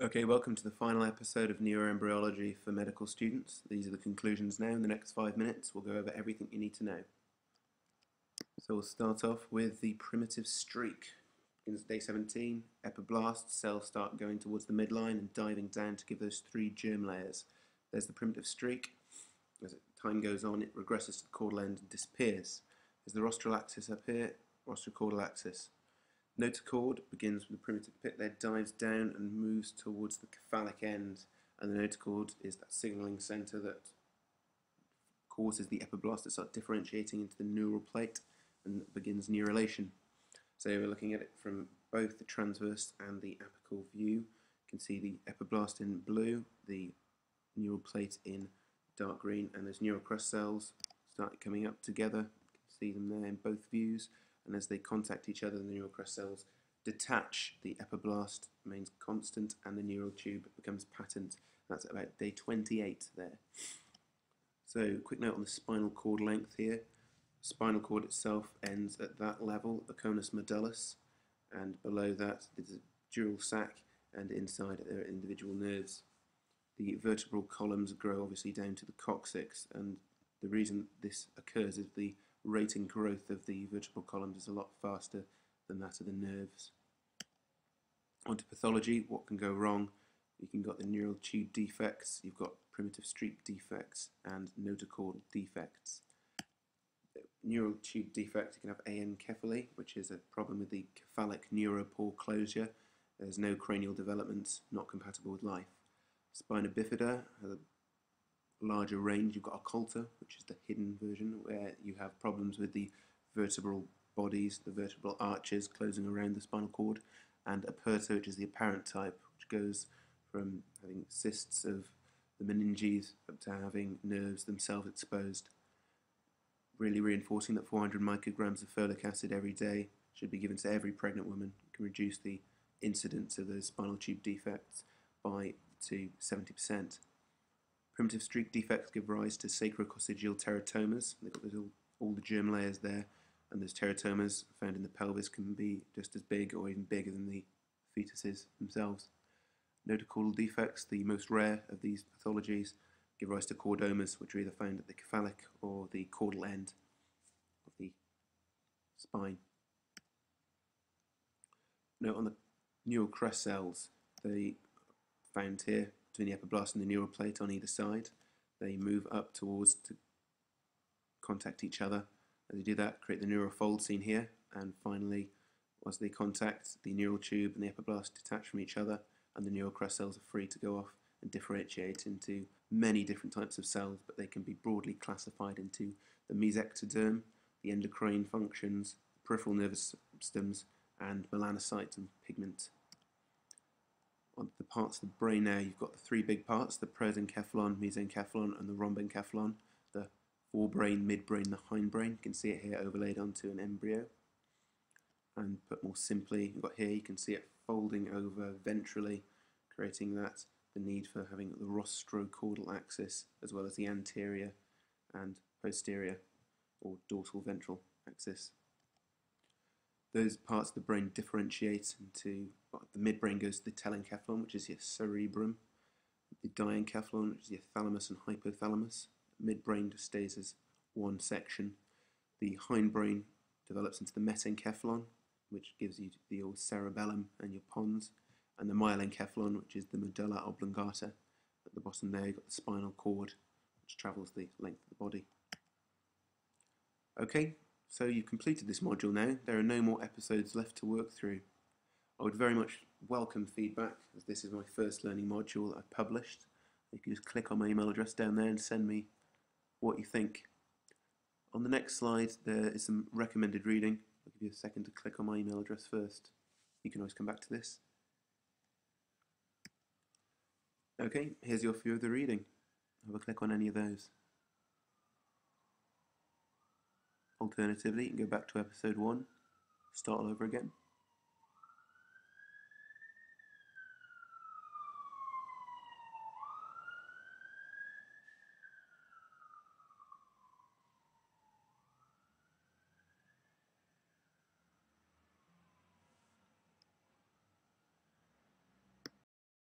Okay, welcome to the final episode of Neuroembryology for medical students. These are the conclusions now. In the next five minutes, we'll go over everything you need to know. So we'll start off with the primitive streak. Begins day 17, epiblast, cells start going towards the midline and diving down to give those three germ layers. There's the primitive streak. As time goes on, it regresses to the caudal end and disappears. There's the rostral axis up here, rostrocaudal axis. Notochord begins with the primitive pit there, dives down and moves towards the cephalic end, and the notochord is that signaling center that causes the epiblast to start differentiating into the neural plate and begins neurulation. So we're looking at it from both the transverse and the apical view. You can see the epiblast in blue, the neural plate in dark green, and those neural crest cells start coming up together. You can see them there in both views and as they contact each other, the neural crest cells detach, the epiblast remains constant, and the neural tube becomes patent. That's about day 28 there. So, quick note on the spinal cord length here. Spinal cord itself ends at that level, the conus medullus, and below that is a dural sac, and inside there are individual nerves. The vertebral columns grow obviously down to the coccyx, and the reason this occurs is the rate and growth of the vertebral columns is a lot faster than that of the nerves. Onto pathology, what can go wrong? You can got the neural tube defects, you've got primitive streak defects and notochordal defects. Neural tube defects, you can have anencephaly, which is a problem with the cephalic neuropore closure. There's no cranial development, not compatible with life. Spina bifida larger range. You've got occulta, which is the hidden version, where you have problems with the vertebral bodies, the vertebral arches closing around the spinal cord, and aperta, which is the apparent type, which goes from having cysts of the meninges up to having nerves themselves exposed. Really reinforcing that 400 micrograms of folic acid every day should be given to every pregnant woman. It can reduce the incidence of those spinal tube defects by to 70%. Primitive streak defects give rise to sacrococcygeal teratomas. They've got all, all the germ layers there, and those teratomas found in the pelvis can be just as big or even bigger than the fetuses themselves. Notochordal defects, the most rare of these pathologies, give rise to chordomas, which are either found at the cephalic or the caudal end of the spine. Note on the neural crest cells, they found here between the epiblast and the neural plate on either side. They move up towards to contact each other. As they do that, create the neural fold seen here, and finally, as they contact, the neural tube and the epiblast detach from each other, and the neural crest cells are free to go off and differentiate into many different types of cells, but they can be broadly classified into the mesectoderm, the endocrine functions, peripheral nervous systems, and melanocytes and pigment the parts of the brain now, you've got the three big parts, the prosencephalon, mesencephalon, and the rhombencephalon, the forebrain, midbrain, the hindbrain. You can see it here overlaid onto an embryo. And put more simply, you've got here, you can see it folding over ventrally, creating that, the need for having the rostrocaudal axis, as well as the anterior and posterior, or dorsal ventral axis those parts of the brain differentiate into well, the midbrain goes to the telencephalon, which is your cerebrum, the diencephalon, which is your thalamus and hypothalamus. Midbrain just stays as one section. The hindbrain develops into the metencephalon, which gives you the cerebellum and your pons, and the myelencephalon, which is the medulla oblongata. At the bottom there, you've got the spinal cord, which travels the length of the body. Okay, so you've completed this module now. There are no more episodes left to work through. I would very much welcome feedback as this is my first learning module I've published. You can just click on my email address down there and send me what you think. On the next slide there is some recommended reading. I'll give you a second to click on my email address first. You can always come back to this. Okay, here's your view of the reading. Have a click on any of those. Alternatively, you can go back to episode 1, start all over again.